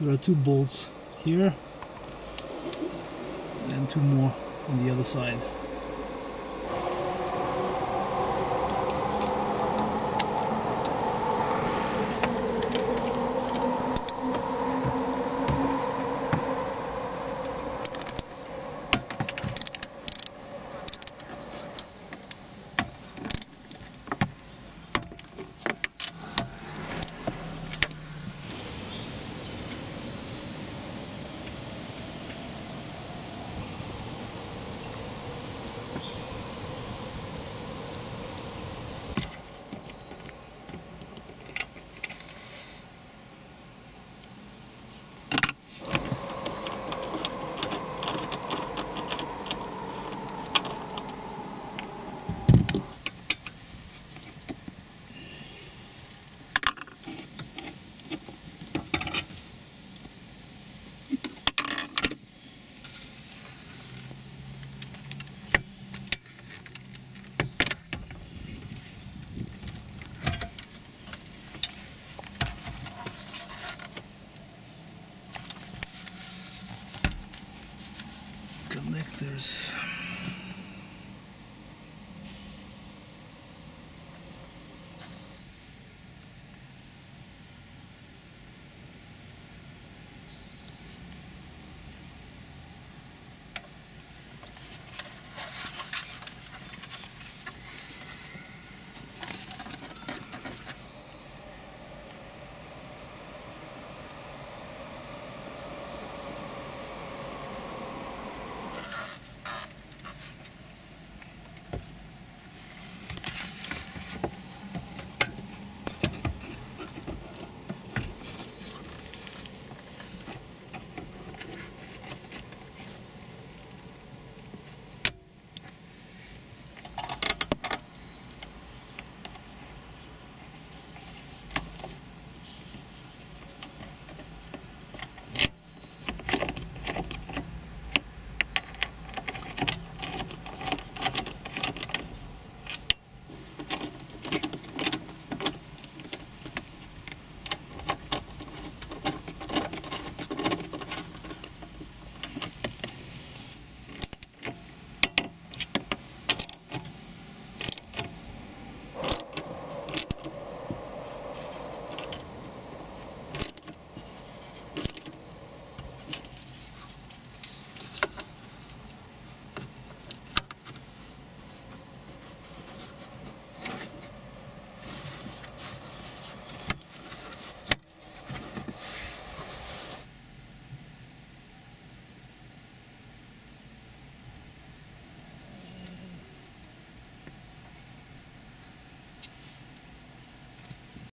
There are two bolts here and two more on the other side. Connectors